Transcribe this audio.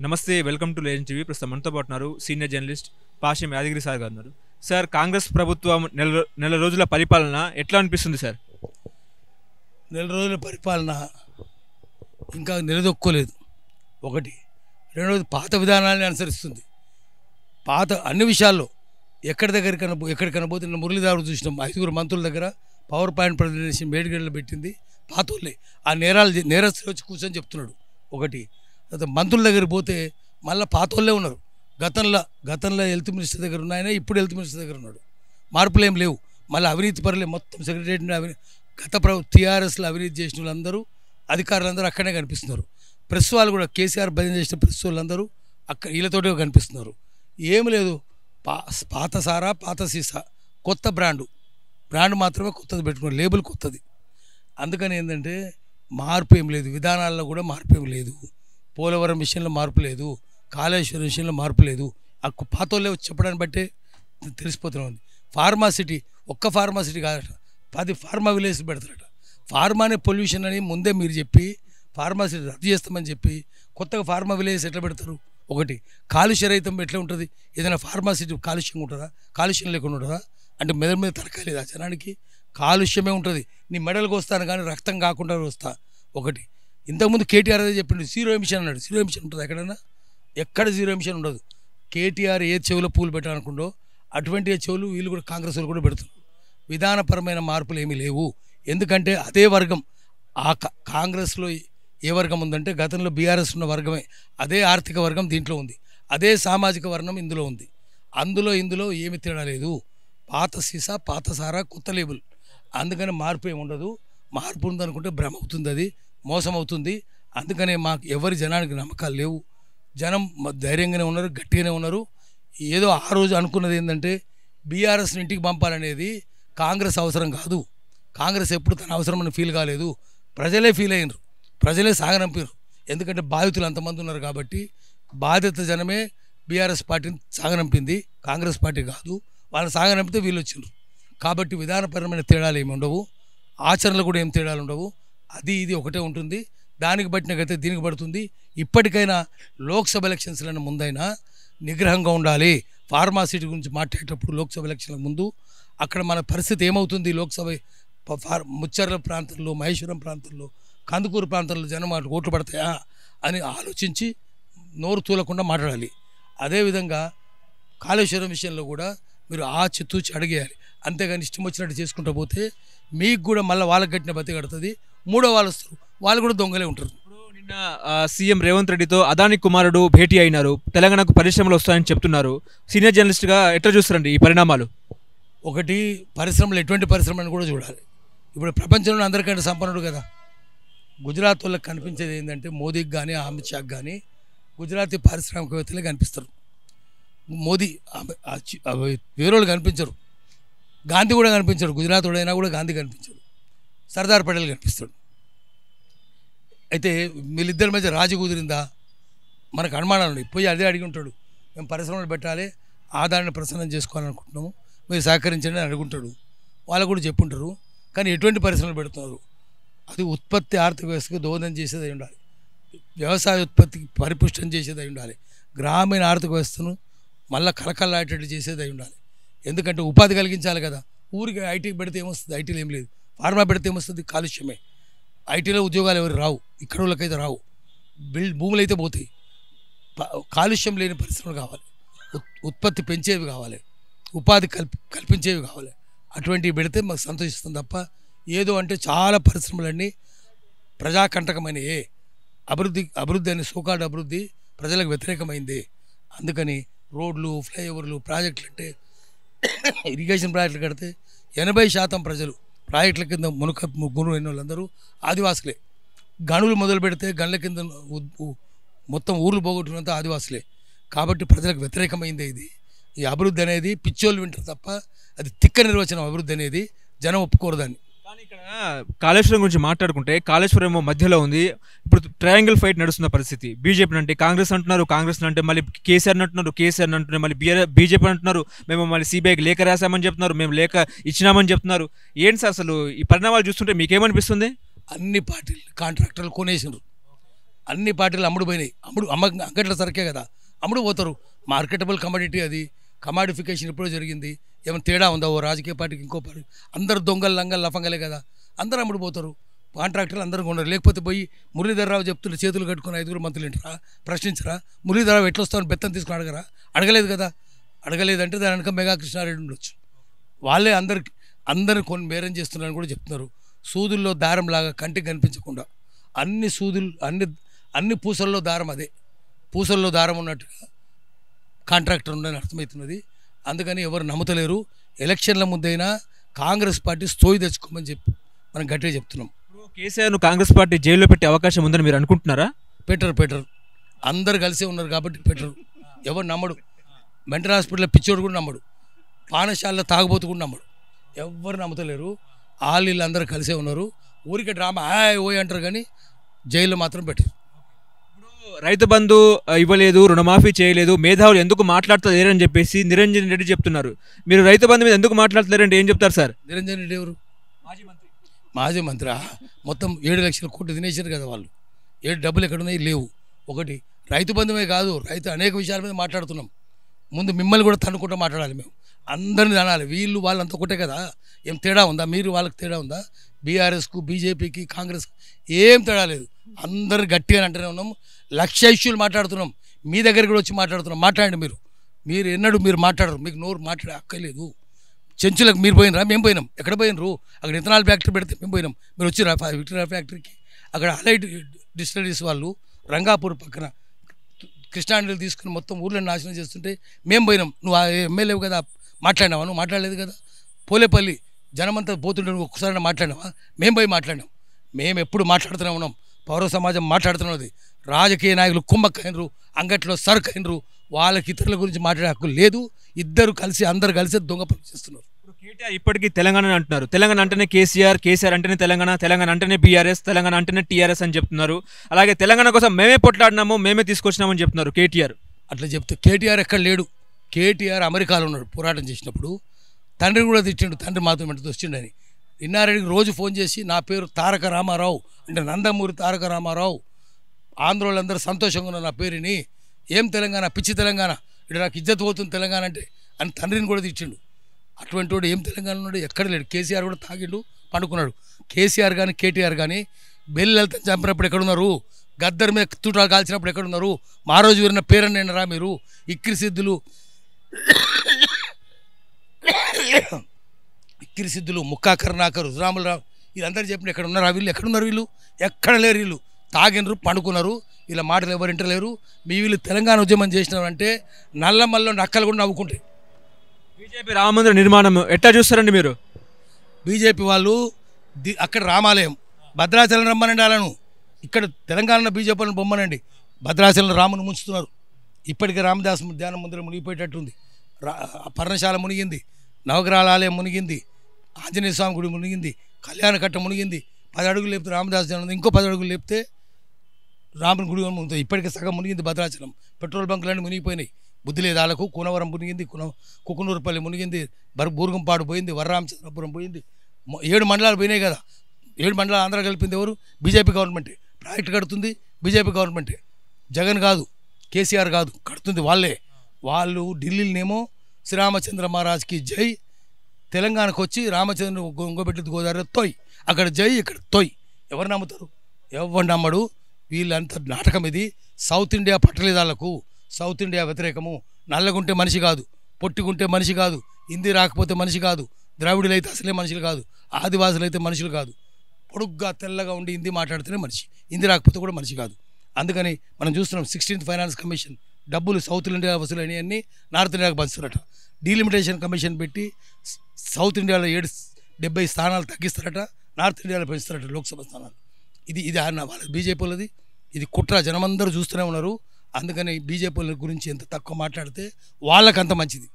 నమస్తే welcome to Legion TV. ప్రస్తుతం మనతో పాటు ఉన్నారు senior journalist Pasham Yadagiri sir గారు ఉన్నారు. సార్ కాంగ్రెస్ ప్రభుత్వం నెల నెల రోజుల పరిపాలన ఎట్లా అనిపిస్తుంది సార్? నెల రోజుల పరిపాలన ఇంకా నిలదొక్కోలేదు. ఒకటి రెండవది పాత విధానాన్ని అనుసరిస్తుంది. పాత అన్ని విషయాల్లో ఎక్కడి దగ్గర కనబో ఎక్కడికైనా కనబోతున్న నిన్న చూసినాం. ఐదుగురు మంత్రుల దగ్గర పవర్ పాయింట్ ప్రజెంటేషన్ మేడిగడ్డలు పెట్టింది. పాతోళ్ళే. ఆ నేరాలు నేరస్తులు వచ్చి కూర్చొని చెప్తున్నాడు. ఒకటి మంత్రుల దగ్గర పోతే మళ్ళీ పాతోళ్ళే ఉన్నారు. గతంలో గతంలో హెల్త్ మినిస్టర్ దగ్గర ఉన్నాయన ఇప్పుడు హెల్త్ మినిస్టర్ దగ్గర ఉన్నాడు. మార్పులు ఏం లేవు. మళ్ళీ అవినీతి పరులే మొత్తం సెక్రటరియట్ని అవినీతి గత ప్రభు టీఆర్ఎస్లో అవినీతి చేసిన వాళ్ళందరూ అధికారులందరూ అక్కడనే కనిపిస్తున్నారు. ప్రెస్ వాళ్ళు కూడా కేసీఆర్ భజన చేసిన ప్రెస్ వాళ్ళందరూ అక్కడ వీళ్ళతోటే కనిపిస్తున్నారు. ఏం లేదు. పా పాత సారా పాత సీసా. కొత్త బ్రాండు. బ్రాండ్ మాత్రమే కొత్తది పెట్టుకున్నారు. లేబుల్ కొత్తది. అందుకని ఏంటంటే మార్పు ఏం లేదు. విధానాల్లో కూడా మార్పు ఏం లేదు. పోలవరం విషయంలో మార్పు లేదు కాళేశ్వరం విషయంలో మార్పు లేదు. ఆ కు- పాతోళ్ళే చెప్పడాన్ని బట్టే తెలిసిపోతున్నాం ఉంది. ఫార్మాసిటీ ఒక్క ఫార్మాసిటీ కాదట పది ఫార్మా విలేజ్ పెడతారట. ఫార్మానే పొల్యూషన్ అని ముందే మీరు చెప్పి ఫార్మాసిటీ రద్దు చేస్తామని చెప్పి కొత్తగా ఫార్మా విలేజ్ ఎట్లా పెడతారు? ఒకటి కాలుష్య రహితం ఎట్లా ఉంటుంది? ఏదైనా ఫార్మాసిటీ కాలుష్యం ఉంటుందా? కాలుష్యం లేకుండా ఉంటుందా? అంటే మెదడు మీద తరకాలేదు ఆ జనానికి కాలుష్యమే ఉంటుంది. నీ మెడలు వస్తాను కానీ రక్తం కాకుండా వస్తా. ఒకటి ఇంతకుముందు కేటీఆర్ అదే చెప్పిండు జీరో ఎమిషన్ అన్నాడు. జీరో ఎమిషన్ ఉంటుంది ఎక్కడైనా ఎక్కడ జీరో ఎమిషన్ ఉండదు. కేటీఆర్ ఏ చెవులో పూలు పెట్టాలనుకుండో అటువంటి చెవులు వీళ్ళు కూడా కాంగ్రెస్ వాళ్ళు కూడా పెడుతున్నారు. విధానపరమైన మార్పులు ఏమీ లేవు. ఎందుకంటే అదే వర్గం ఆ కా- కాంగ్రెస్లో ఏ వర్గం ఉందంటే గతంలో బీఆర్ఎస్ ఉన్న వర్గమే. అదే ఆర్థిక వర్గం దీంట్లో ఉంది. అదే సామాజిక వర్ణం ఇందులో ఉంది. అందులో ఇందులో ఏమి తేడా లేదు. పాత సీసా పాత సారా కొత్త లేబుల్. అందుకని మార్పు ఏమి ఉండదు మార్పు ఉందనుకుంటే భ్రమ అవుతుంది అది. మోసం అవుతుంది అందుకనే మాకు ఎవరి జనానికి నమ్మకాలు లేవు. జనం ధైర్యంగానే ఉన్నారు గట్టిగానే ఉన్నారు. ఏదో ఆ రోజు అనుకున్నది ఏంటంటే బీఆర్ఎస్ని ఇంటికి పంపాలనేది కాంగ్రెస్ అవసరం కాదు. కాంగ్రెస్ ఎప్పుడు తన అవసరమని ఫీల్ కాలేదు. ప్రజలే ఫీల్ అయినరు. ప్రజలే సాగనంపారు ఎందుకంటే బాధితులు అంతమంది ఉన్నారు కాబట్టి బాధిత జనమే బీఆర్ఎస్ పార్టీని సాగనంపింది. కాంగ్రెస్ పార్టీ కాదు. వాళ్ళని సాగనంపితే వీళ్ళు వచ్చిండ్రు కాబట్టి విధానపరమైన తేడాలు ఏమి ఉండవు. ఆచరణలు కూడా ఏం తేడాలు ఉండవు. అది ఇది ఒకటే ఉంటుంది. దానికి బట్టిన గతే దీనికి పడుతుంది. ఇప్పటికైనా లోక్సభ ఎలక్షన్స్లను ముందైనా నిగ్రహంగా ఉండాలి. ఫార్మాసిటీ గురించి మాట్లాడేటప్పుడు లోక్సభ ఎలక్షన్ల ముందు అక్కడ మన పరిస్థితి ఏమవుతుంది? లోక్సభ ఫార్ ముచ్చర్ల ప్రాంతంలో మహేశ్వరం ప్రాంతంలో కందుకూరు ప్రాంతంలో జనం అటు ఓట్లు పడతాయా అని ఆలోచించి నోరు తూలకుండా మాట్లాడాలి. అదేవిధంగా కాళేశ్వరం విషయంలో కూడా మీరు ఆ చిత్తూచి అడిగేయాలి. అంతేగాని ఇష్టం వచ్చినట్టు చేసుకుంటూ పోతే మీకు కూడా మళ్ళీ వాళ్ళకి కట్టిన బతి కడుతుంది. మూడో వాళ్ళు వస్తారు. వాళ్ళు కూడా దొంగలే ఉంటారు. ఇప్పుడు నిన్న సీఎం రేవంత్ రెడ్డితో అదాని కుమారుడు భేటీ అయినారు. తెలంగాణకు పరిశ్రమలు వస్తాయని చెప్తున్నారు. సీనియర్ జర్నలిస్ట్గా ఎట్లా చూస్తారండి ఈ పరిణామాలు? ఒకటి పరిశ్రమలు ఎటువంటి పరిశ్రమని కూడా చూడాలి. ఇప్పుడు ప్రపంచంలో అందరికంటే సంపన్నుడు కదా. గుజరాత్ వాళ్ళకి కనిపించేది ఏంటంటే మోదీకి కానీ అమిత్ షాకి కానీ గుజరాతీ పారిశ్రామికవేత్తలే కనిపిస్తారు. మోదీ వేరే కనిపించరు. గాంధీ కూడా కనిపించడు. గుజరాత్ వాడైనా కూడా గాంధీ కనిపించడు. సర్దార్ పటేల్ కనిపిస్తాడు. అయితే వీళ్ళిద్దరి మధ్య రాజు కుదిరిందా? మనకు అనుమానాలు ఉన్నాయి. పోయి అదే అడిగి ఉంటాడు. మేము పరిశ్రమలు పెట్టాలి ఆదాయాన్ని ప్రసన్నం చేసుకోవాలనుకుంటున్నాము. మీరు సహకరించండి అని అడుగుంటాడు. వాళ్ళు కూడా చెప్పుంటారు. కానీ ఎటువంటి పరిశ్రమలు పెడుతున్నారు? అది ఉత్పత్తి ఆర్థిక వ్యవస్థకు దోహదం చేసేది అయి ఉండాలి. వ్యవసాయ ఉత్పత్తికి పరిపుష్టం చేసేది అయి ఉండాలి. గ్రామీణ ఆర్థిక వ్యవస్థను మళ్ళీ కలకల్లాటట్టు చేసేది అయి ఉండాలి. ఎందుకంటే ఉపాధి కలిగించాలి కదా. ఊరికి ఐటీ పెడితే ఏమొస్తుంది? ఐటీలు ఏం లేదు. ఫార్మా పెడితే ఏమొస్తుంది? కాలుష్యమే. ఐటీలో ఉద్యోగాలు ఎవరు రావు. ఇక్కడ వాళ్ళకైతే రావు. బిల్డ్ భూములు అయితే పోతాయి కాలుష్యం లేని పరిశ్రమలు కావాలి. ఉత్- ఉత్పత్తి పెంచేవి కావాలి. ఉపాధి కల్పి కల్పించేవి కావాలి. అటువంటివి పెడితే మాకు సంతోషిస్తుంది తప్ప ఏదో అంటే చాలా పరిశ్రమలన్నీ ప్రజాకంటకమైనయే. అభివృద్ధి అభివృద్ధి అనే సోకాడు అభివృద్ధి ప్రజలకు వ్యతిరేకమైంది. అందుకని రోడ్లు ఫ్లైఓవర్లు ప్రాజెక్టులు అంటే ఇరిగేషన్ ప్రాజెక్టులు కడితే ఎనభై శాతం ప్రజలు ప్రాజెక్టుల కింద మునుక ముగ్గురు అయిన వాళ్ళందరూ ఆదివాసులే. గనులు మొదలు పెడితే గనుల కింద మొత్తం ఊర్లు పోగొట్టుకున్నంత ఆదివాసులే. కాబట్టి ప్రజలకు వ్యతిరేకమైంది ఇది. ఈ అభివృద్ధి అనేది పిచ్చోళ్ళు వింటారు తప్ప అది తిక్క నిర్వచనం అభివృద్ధి అనేది జనం ఒప్పుకోరు దాన్ని. కానీ ఇక్కడ కాళేశ్వరం గురించి మాట్లాడుకుంటే కాళేశ్వరం ఏమో మధ్యలో ఉంది. ఇప్పుడు ట్రయాంగిల్ ఫైట్ నడుస్తున్న పరిస్థితి. బీజేపీ అంటే కాంగ్రెస్ అంటున్నారు కాంగ్రెస్ అంటే మళ్ళీ కేసీఆర్ అంటున్నారు కేసీఆర్ అంటున్నారు మళ్ళీ బీజేపీ అంటున్నారు. మేము మళ్ళీ సిబిఐకి లేఖ రాసామని చెప్తున్నారు మేము లేఖ ఇచ్చినామని చెప్తున్నారు. ఏంటి సార్ అసలు ఈ పరిణామాలు చూస్తుంటే మీకేమనిపిస్తుంది? అన్ని పార్టీలు కాంట్రాక్టర్లు కొనేసినారు అన్ని పార్టీలు అమ్ముడు పోయినాయి. అమ్ముడు అమ్మ అంగట్ల సరికే కదా. అమ్ముడు పోతారు. మార్కెటబుల్ కమోడిటీ అది. కమాడిఫికేషన్ ఎప్పుడో జరిగింది. ఏమైనా తేడా ఉందా? ఓ రాజకీయ పార్టీకి ఇంకో పార్టీ. అందరు దొంగలు లంగలు లఫంగలే కదా. అందరూ అమ్ముడు పోతారు. కాంట్రాక్టర్లు అందరూ కొన్నారు లేకపోతే పోయి మురళీధరరావు చెప్తుంటే చేతులు కట్టుకుని ఐదుగురు మంత్రులు ఏంటరా? ప్రశ్నించరా? మురళీధరరావు ఎట్లా వస్తామని బెత్తం తీసుకుని అడగరా? అడగలేదు కదా. అడగలేదంటే దాని వెనక మెగా కృష్ణారెడ్డి ఉండొచ్చు. వాళ్ళే అందరికి అందరిని కొన్ని బేరం చేస్తున్నారని కూడా చెప్తున్నారు. సూదుల్లో దారం లాగా కంటికి కనిపించకుండా. అన్ని సూదులు అన్ని అన్ని పూసల్లో దారం అదే. పూసల్లో దారం ఉన్నట్టుగా కాంట్రాక్టర్ ఉందని అర్థమవుతున్నది. అందుకని ఎవరు నమ్ముతలేరు. ఎలక్షన్ల ముందైనా కాంగ్రెస్ పార్టీ స్తోయి తెచ్చుకోమని చెప్పి మనం గట్టిగా చెప్తున్నాం. కేసీఆర్ను కాంగ్రెస్ పార్టీ జైల్లో పెట్టే అవకాశం ఉందని మీరు అనుకుంటున్నారా? పెట్టరు పెట్టరు. అందరు కలిసే ఉన్నారు కాబట్టి పెట్టరు. ఎవరు నమ్మడు. మెంటల్ హాస్పిటల్లో పిచ్చోడు కూడా నమ్మడు. పానశాలలో తాగుబోతు కూడా నమ్మడు. ఎవరు నమ్ముతలేరు. వాళ్ళు వీళ్ళు అందరూ కలిసే ఉన్నారు. ఊరికే డ్రామా హాయ్ ఓయ్ అంటారు కానీ జైల్లో మాత్రం పెట్టరు. రైతు బంధు ఇవ్వలేదు రుణమాఫీ చేయలేదు మేధావులు ఎందుకు మాట్లాడతలేరని చెప్పేసి నిరంజన్ రెడ్డి చెప్తున్నారు. మీరు రైతు బంధు మీద ఎందుకు మాట్లాడతలేరంటే ఏం చెప్తారు సార్? నిరంజన్ రెడ్డి ఎవరు? మాజీ మంత్రి. ఆ, మొత్తం ఏడు లక్షల కోట్లు తినేసారు కదా వాళ్ళు. ఏడు డబ్బులు ఎక్కడున్నాయి? లేవు. ఒకటి రైతు బంధుమే కాదు రైతు అనేక విషయాల మీద మాట్లాడుతున్నాం. ముందు మిమ్మల్ని కూడా తనుకుంటూ మాట్లాడాలి మేము. అందరిని అనాలి వీళ్ళు వాళ్ళంతా ఒకటే కదా. ఏం తేడా ఉందా? మీరు వాళ్ళకి తేడా ఉందా? బీఆర్ఎస్కు బీజేపీకి కాంగ్రెస్ ఏం తేడా లేదు. అందరు గట్టిగా అంటూనే ఉన్నాం. లక్ష ఇష్యూలు మాట్లాడుతున్నాం. మీ దగ్గర కూడా వచ్చి మాట్లాడుతున్నాం. మాట్లాడండి మీరు. మీరు ఎన్నడూ మీరు మాట్లాడరు. మీకు నోరు మాట్లాడే అక్కర్లేదు చెంచులకు మీరు పోయినరా? మేము పోయినాం. ఎక్కడ పోయినరు? అక్కడ ఇథనాల్ ఫ్యాక్టరీ పెడితే మేము పోయినాం. మీరు వచ్చిరా విక్టోరియా ఫ్యాక్టరీకి? అక్కడ అలైట్ డిస్టరీస్ వాళ్ళు రంగాపూర్ పక్కన కృష్ణాండలు తీసుకుని మొత్తం ఊర్లను నాశనం చేస్తుంటే మేము పోయినాం. నువ్వు ఆ ఎమ్మెల్యే కదా. మాట్లాడినావా? నువ్వు మాట్లాడలేదు కదా. పోలేపల్లి జనమంతా పోతుంటే నువ్వు ఒక్కసారి మాట్లాడినావా? మేము పోయి మాట్లాడినాం. మేము ఎప్పుడు మాట్లాడుతూనే ఉన్నాం. పౌర సమాజం మాట్లాడుతున్నది. రాజకీయ నాయకులు కుమ్మక్కైనరు అంగట్లో సరుకైనరు వాళ్ళకి ఇతరుల గురించి మాట్లాడే హక్కు లేదు. ఇద్దరు కలిసి అందరు కలిసి దొంగ పనులు చేస్తున్నారు. ఇప్పుడు కేటీఆర్ ఇప్పటికీ తెలంగాణ అంటున్నారు. తెలంగాణ అంటేనే కేసీఆర్ కేసీఆర్ అంటేనే తెలంగాణ తెలంగాణ అంటేనే బీఆర్ఎస్ తెలంగాణ అంటేనే టీఆర్ఎస్ అని చెప్తున్నారు. అలాగే తెలంగాణ కోసం మేమే పొట్లాడినాము మేమే తీసుకొచ్చినామని చెప్తున్నారు కేటీఆర్. అట్లా చెప్తే కేటీఆర్ ఎక్కడ లేడు? కేటీఆర్ అమెరికాలో ఉన్నాడు పోరాటం చేసినప్పుడు. తండ్రి కూడా తిట్టిండు తండ్రి మాతో వెంట వచ్చిండని ఇన్నారెడ్డికి రోజు ఫోన్ చేసి నా పేరు తారక రామారావు అంటే నందమూరి తారక రామారావు ఆంధ్రోళ్ళందరూ సంతోషంగా ఉన్న నా పేరుని. ఏం తెలంగాణ? పిచ్చి తెలంగాణ. ఇక్కడ నాకు ఇజ్జత్ పోతుంది తెలంగాణ అంటే. అని తండ్రిని కూడా తెచ్చిండు అటువంటి వాడు ఏం తెలంగాణ ఉన్నాడు ఎక్కడ లేడు. కేసీఆర్ కూడా తాగిండు పండుకున్నాడు. కేసీఆర్ కానీ కేటీఆర్ కానీ బెల్లెలతో చంపినప్పుడు ఎక్కడున్నారు? గద్దర్ మీద తూటాలు కాల్చినప్పుడు ఎక్కడున్నారు? మా రోజు విరిన పేరన్నరా మీరు? ఇక్కిరి సిద్ధులు ఇక్కిరి సిద్ధులు ముక్కా కరుణాకర్ రాములరావు వీళ్ళందరూ చెప్పిన ఎక్కడ ఉన్నారు వీళ్ళు? ఎక్కడున్నారు వీళ్ళు? ఎక్కడ లేరు వీళ్ళు? తాగినరు పండుకున్నారు. వీళ్ళ మాటలు ఎవరు వింటలేరు. మీ వీళ్ళు తెలంగాణ ఉద్యమం చేసినారంటే నల్లమల్లో నక్కలు కూడా నవ్వుకుంటాయి బీజేపీ రామమందిర నిర్మాణం ఎట్లా చూస్తారండి మీరు? బీజేపీ వాళ్ళు అక్కడ రామాలయం భద్రాచలం రమ్మనండి వాళ్ళను. ఇక్కడ తెలంగాణలో బీజేపీ వాళ్ళని బొమ్మనండి. భద్రాచలం రాముని ముంచుతున్నారు. ఇప్పటికే రామదాస్ ధ్యానం మందిరం మునిగిపోయేటట్టుంది. రా పర్ణశాల మునిగింది నవగ్రహాల ఆలయం మునిగింది ఆంజనేయ స్వామి గుడి మునిగింది కళ్యాణ కట్ట మునిగింది. పది అడుగులు లేపితే రామదాస్ ధ్యానం. ఇంకో పది అడుగులు లేపితే రాముని గుడి మునుగుతుంది ఇప్పటికే సగం మునిగింది భద్రాచలం. పెట్రోల్ బంకులన్నీ మునిగిపోయినాయి. బుద్ధి లేదు వాళ్ళకు కూనవరం మునిగింది కున కుకునూరుపల్లి మునిగింది బర్ బూర్గంపాడు పోయింది వరరామచంద్రపురం పోయింది. ఏడు మండలాలు పోయినాయి కదా. ఏడు మండలాలు ఆంధ్ర కలిపింది ఎవరు? బీజేపీ గవర్నమెంటే. ప్రాజెక్ట్ కడుతుంది బీజేపీ గవర్నమెంటే. జగన్ కాదు కేసీఆర్ కాదు కడుతుంది వాళ్ళే. వాళ్ళు ఢిల్లీలోనేమో శ్రీరామచంద్ర మహారాజ్కి జై తెలంగాణకు వచ్చి రామచంద్ర గొంగబెట్టి గోదావరి తొయ్. అక్కడ జై ఇక్కడ తొయ్. ఎవరు నమ్ముతారు? ఎవరు నమ్మడు? వీళ్ళంత నాటకం ఇది. సౌత్ ఇండియా పట్టలేదు సౌత్ ఇండియా వ్యతిరేకము. నల్లగుంటే మనిషి కాదు. పొట్టిగుంటే మనిషి కాదు. హిందీ రాకపోతే మనిషి కాదు. ద్రావిడులు అయితే అసలే మనుషులు కాదు. ఆదివాసులు అయితే మనుషులు కాదు. పొడుగ్గా తెల్లగా ఉండి హిందీ మాట్లాడితేనే మనిషి. హిందీ రాకపోతే కూడా మనిషి కాదు. అందుకని మనం చూస్తున్నాం సిక్స్టీన్త్ ఫైనాన్స్ కమిషన్. డబ్బులు సౌత్ ఇండియా వసూలు అన్ని నార్త్ ఇండియాకు పంచుతారట. డీలిమిటేషన్ కమిషన్ పెట్టి సౌత్ ఇండియాలో ఏడు డెబ్బై స్థానాలు తగ్గిస్తారట. నార్త్ ఇండియాలో పెంచుతారట లోక్సభ స్థానాలు. ఇది ఇది ఆయన వాళ్ళ బీజేపీలది ఇది కుట్ర. జనమందరూ చూస్తూనే ఉన్నారు. అందుకని బీజేపీల గురించి ఎంత తక్కువ మాట్లాడితే వాళ్ళకంత మంచిది.